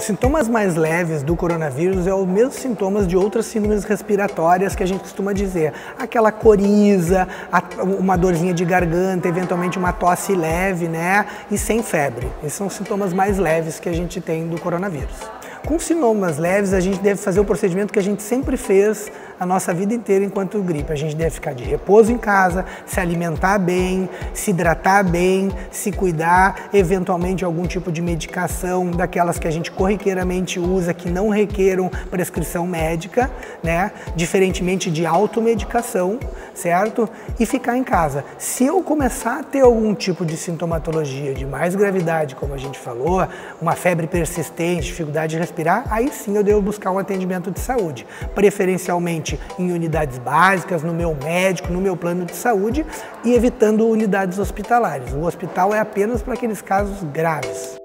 Os sintomas mais leves do coronavírus é os mesmos sintomas de outras síndromes respiratórias que a gente costuma dizer. Aquela coriza, uma dorzinha de garganta, eventualmente uma tosse leve, né? E sem febre. Esses são os sintomas mais leves que a gente tem do coronavírus. Com sintomas leves, a gente deve fazer o procedimento que a gente sempre fez a nossa vida inteira enquanto gripe. A gente deve ficar de repouso em casa, se alimentar bem, se hidratar bem, se cuidar, eventualmente algum tipo de medicação daquelas que a gente corriqueiramente usa que não requeram prescrição médica, né? Diferentemente de automedicação, certo? E ficar em casa. Se eu começar a ter algum tipo de sintomatologia de mais gravidade, como a gente falou, uma febre persistente, dificuldade de respirar, aí sim eu devo buscar um atendimento de saúde, preferencialmente em unidades básicas, no meu médico, no meu plano de saúde e evitando unidades hospitalares. O hospital é apenas para aqueles casos graves.